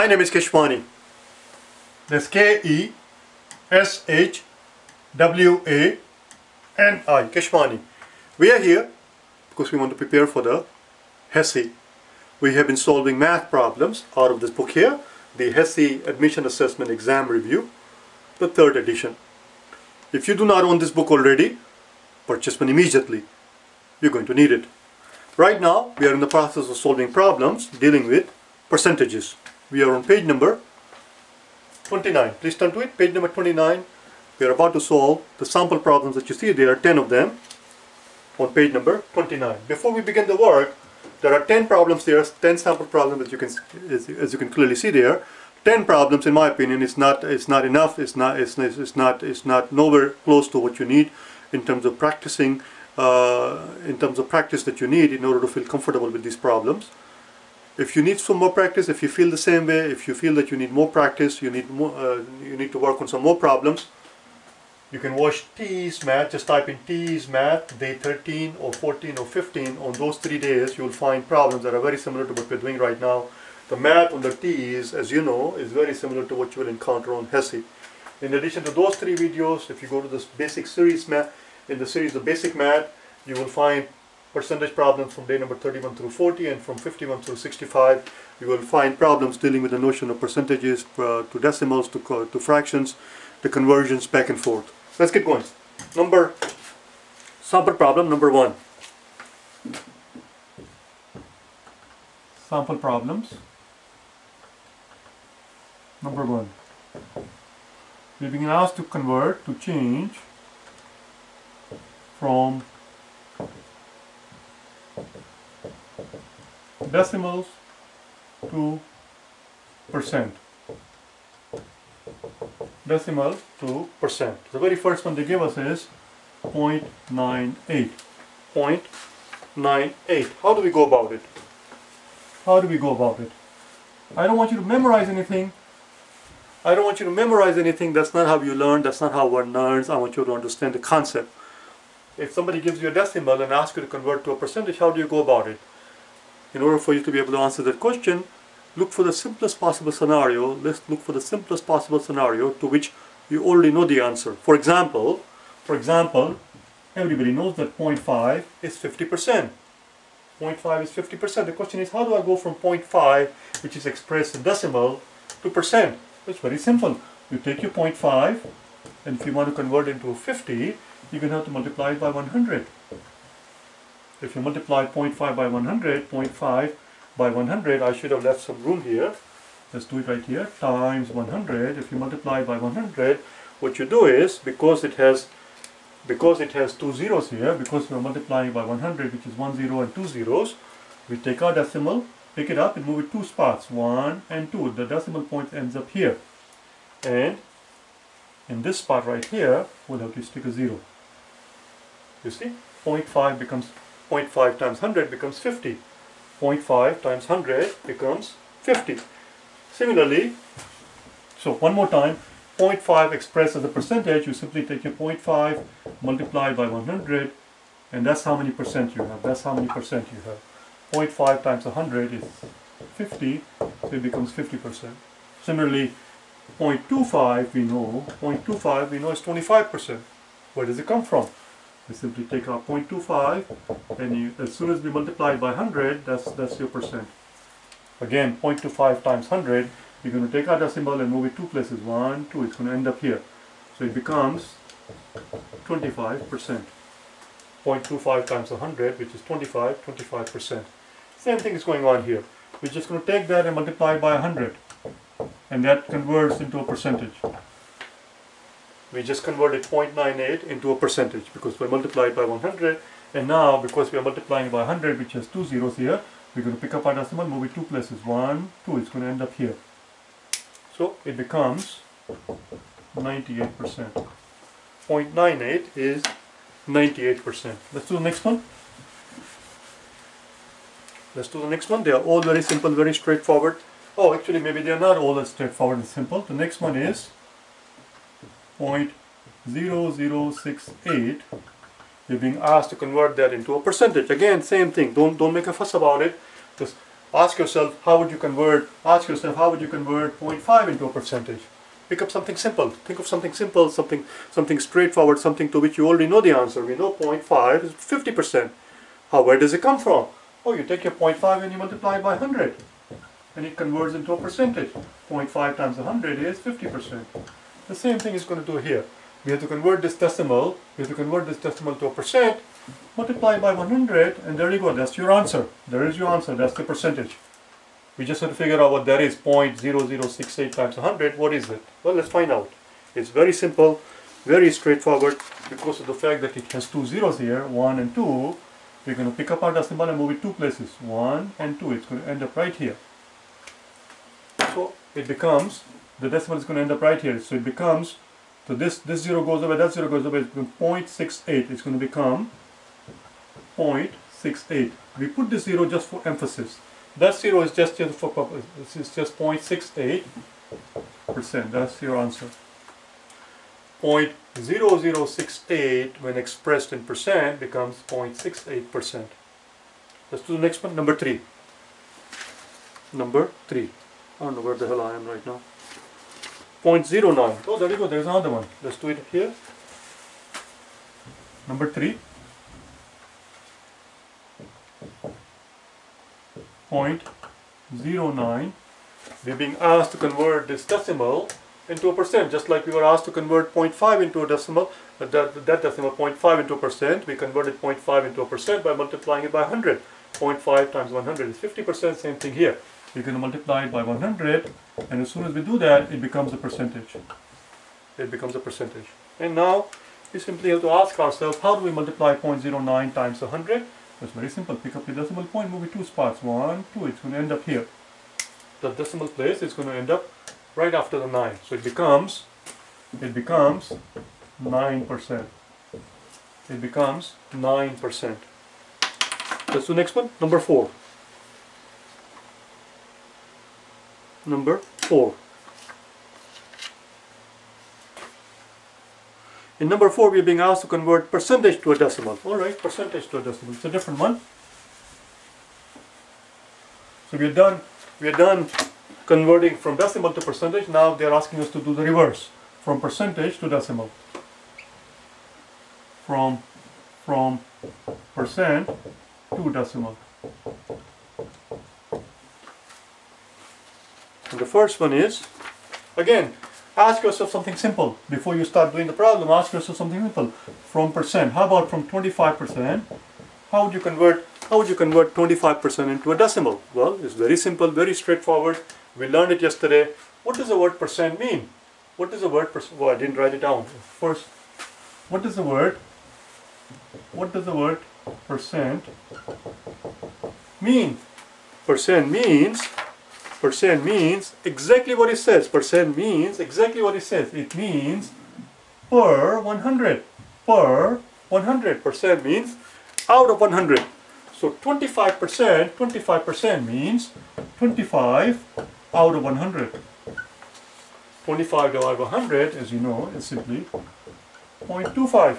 My name is Keshwani. That's K-E-S-H-W-A-N-I, Keshwani. We are here because we want to prepare for the HESI. We have been solving math problems out of this book here, the HESI Admission Assessment Exam Review, the third edition. If you do not own this book already, purchase one immediately. You're going to need it. Right now, we are in the process of solving problems dealing with percentages. We are on page number 29. Please turn to it, page number 29. We are about to solve the sample problems that you see there, are 10 of them, on page number 29. Before we begin the work, there are 10 problems there, 10 sample problems that you can, as, as you can clearly see there. 10 problems, in my opinion, is not, it's not enough, it's not, it's, it's, not, it's not nowhere close to what you need in terms of practicing, uh, in terms of practice that you need in order to feel comfortable with these problems. If you need some more practice, if you feel the same way, if you feel that you need more practice, you need more, uh, you need to work on some more problems, you can watch TEAS Math, just type in TEAS Math, day 13 or 14 or 15. On those three days, you will find problems that are very similar to what we're doing right now. The math on the TEAS, as you know, is very similar to what you will encounter on HESI. In addition to those three videos, if you go to this basic series math, in the series of basic math, you will find percentage problems from day number 31 through 40 and from 51 through 65 you will find problems dealing with the notion of percentages uh, to decimals to, to fractions the conversions back and forth. Let's get going. Number sample problem number one. Sample problems. Number one. We're being asked to convert to change from decimals to percent. Decimal to percent. The very first one they give us is 0.98. 0.98. How do we go about it? How do we go about it? I don't want you to memorize anything. I don't want you to memorize anything. That's not how you learn. That's not how one learns. I want you to understand the concept. If somebody gives you a decimal and asks you to convert to a percentage, how do you go about it? In order for you to be able to answer that question, look for the simplest possible scenario. Let's look for the simplest possible scenario to which you already know the answer. For example, for example, everybody knows that 0.5 is 50%. 0.5 is 50%. The question is, how do I go from 0.5, which is expressed in decimal, to percent? It's very simple. You take your 0.5, and if you want to convert it into 50, you're going to have to multiply it by 100. If you multiply 0.5 by 100, 0.5 by 100, I should have left some room here. Let's do it right here, times 100. If you multiply by 100, what you do is, because it has because it has two zeros here, because we're multiplying by 100, which is one zero and two zeros, we take our decimal, pick it up and move it two spots, one and two. The decimal point ends up here. And in this spot right here, we'll have to stick a zero. You see, 0.5 becomes 0.5 times 100 becomes 50. 0.5 times 100 becomes 50. Similarly, so one more time, 0.5 expressed as a percentage, you simply take your 0.5 multiplied by 100 and that's how many percent you have. That's how many percent you have. 0.5 times 100 is 50, so it becomes 50%. Similarly, 0.25 we know, 0.25 we know is 25%. Where does it come from? We simply take our 0.25 and you, as soon as we multiply by 100 that's that's your percent. Again 0.25 times 100 we're going to take our decimal and move it two places. One two it's going to end up here. So it becomes 25 percent. 0.25 times 100 which is 25 25 percent. Same thing is going on here. We're just going to take that and multiply by 100 and that converts into a percentage we just converted 0.98 into a percentage because we multiplied by 100 and now because we are multiplying by 100 which has two zeros here we're going to pick up our decimal move it two places. One two it's going to end up here. So it becomes 98 percent. 0.98 is 98 percent. Let's do the next one. Let's do the next one. They are all very simple very straightforward. Oh actually maybe they are not all as straightforward and simple. The next one is 0.0068 you're being asked to convert that into a percentage again same thing don't don't make a fuss about it just Ask yourself, how would you convert, ask yourself, how would you convert 0.5 into a percentage? Pick up something simple. Think of something simple, something, something straightforward, something to which you already know the answer. We know 0.5 is 50%. How, where does it come from? Oh, you take your 0.5 and you multiply it by 100. And it converts into a percentage. 0.5 times 100 is 50%. The same thing is going to do here. We have to convert this decimal, we have to convert this decimal to a percent, multiply by 100, and there you go, that's your answer. There is your answer, that's the percentage. We just have to figure out what that is, 0.0068 times 100, what is it? Well, let's find out. It's very simple, very straightforward, because of the fact that it has two zeros here, 1 and 2, we're going to pick up our decimal and move it two places, 1 and 2, it's going to end up right here. So it becomes, the decimal is going to end up right here, so it becomes, so this, this 0 goes away, that 0 goes away, it's going to 0.68, it's going to become 0.68. We put the 0 just for emphasis. That 0 is just, just for this is just 0.68 percent. That's your answer. 0.0068 when expressed in percent becomes 0.68 percent. Let's do the next one, number 3. Number 3. I don't know where the hell I am right now. 0.09. Oh, there you go, there's another one. Let's do it here. Number 3. 0.09 we're being asked to convert this decimal into a percent just like we were asked to convert 0.5 into a decimal that, that decimal 0.5 into a percent we converted 0.5 into a percent by multiplying it by 100 0.5 times 100 is 50 percent same thing here we're going to multiply it by 100 and as soon as we do that it becomes a percentage it becomes a percentage and now we simply have to ask ourselves how do we multiply 0.09 times 100 it's very simple. Pick up the decimal point, move it two spots. One, two. It's going to end up here. The decimal place is going to end up right after the 9. So it becomes, it becomes 9%. It becomes 9%. Let's do next one. Number 4. Number 4. In number 4, we're being asked to convert percentage to a decimal. Alright, percentage to a decimal. It's a different one. So we're done, we're done converting from decimal to percentage. Now they're asking us to do the reverse. From percentage to decimal. From, from percent to decimal. The first one is, again, ask yourself something simple before you start doing the problem. Ask yourself something simple. From percent how about from 25 percent? How would you convert how would you convert 25 percent into a decimal? Well it's very simple very straightforward. We learned it yesterday. What does the word percent mean? What does the word percent oh I didn't write it down. First what does the word what does the word percent mean? Percent means Percent means exactly what it says. Percent means exactly what it says. It means per 100. Per 100. Percent means out of 100. So 25%, 25% means 25 out of 100. 25 divided by 100, as you know, is simply 0.25.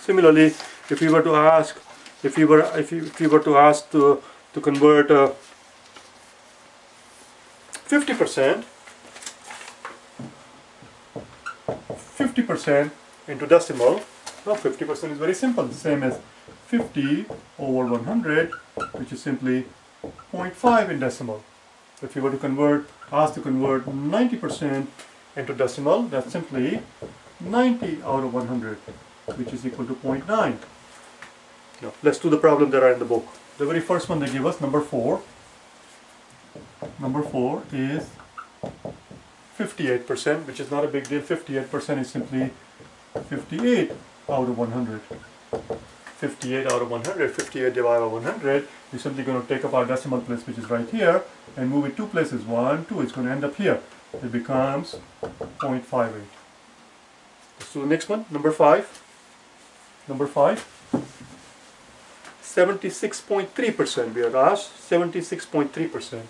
Similarly, if we were to ask, if we were, if we, if we were to ask to, to convert uh, 50% 50% into decimal. Now 50% is very simple same as 50 over 100 which is simply 0.5 in decimal. If you were to convert ask to convert 90% into decimal that's simply 90 out of 100 which is equal to 0.9 now let's do the problem that are in the book. The very first one they give us number 4 Number 4 is 58%, which is not a big deal. 58% is simply 58 out of 100. 58 out of 100, 58 divided by 100, we're simply going to take up our decimal place, which is right here, and move it two places. 1, 2, it's going to end up here. It becomes 0.58. Let's do the next one, number 5. Number 5. 76.3% we are asked, 76.3%.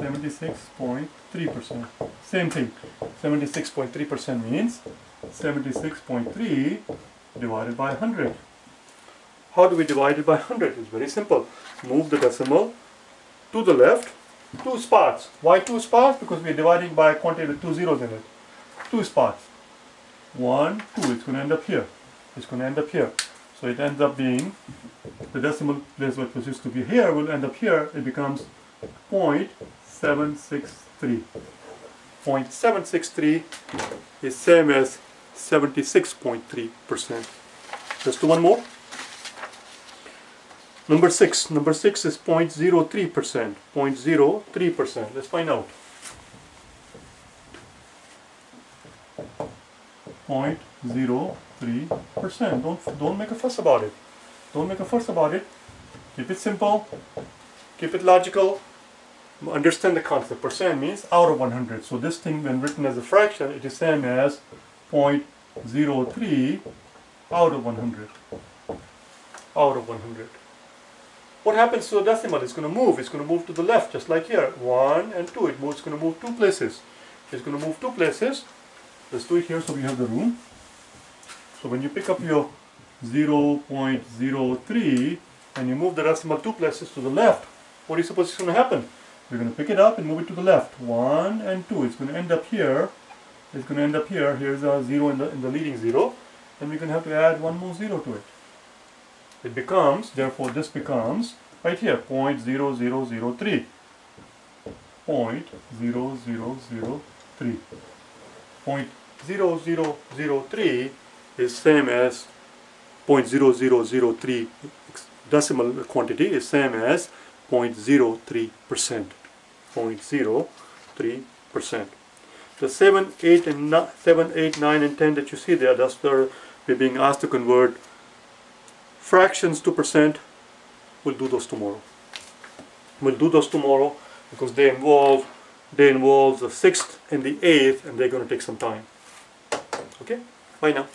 76.3%. Same thing. 76.3% means 76.3 divided by 100. How do we divide it by 100? It's very simple. Move the decimal to the left, two spots. Why two spots? Because we're dividing by a quantity with two zeros in it. Two spots. One, two. It's going to end up here. It's going to end up here. So it ends up being, the decimal place was used to be here will end up here. It becomes 0.763. 0.763 is same as 76.3%. Just do one more. Number six. Number six is 0.03%. 0.03%. Let's find out. 0.03%. Don't don't make a fuss about it. Don't make a fuss about it. Keep it simple. Keep it logical. Understand the concept. Percent means out of 100. So this thing, when written as a fraction, it is same as 0.03 out of 100. Out of 100. What happens to the decimal? It's going to move. It's going to move to the left, just like here. 1 and 2. It moves, it's going to move two places. It's going to move two places. Let's do it here so we have the room. So when you pick up your 0.03 and you move the decimal two places to the left, what do you suppose is going to happen? We're going to pick it up and move it to the left. 1 and 2. It's going to end up here. It's going to end up here. Here's a 0 in the, in the leading 0. And we're going to have to add one more 0 to it. It becomes, therefore this becomes, right here, 0.0003. 0.0003. 0.0003 is same as 0.0003 decimal quantity is same as 0.03 percent 0.03 percent. The 7 8 and 7 8 9 and 10 that you see there that's where we're being asked to convert fractions to percent. We'll do those tomorrow. We'll do those tomorrow because they involve they involve the sixth and the eighth and they're going to take some time. Okay? Bye now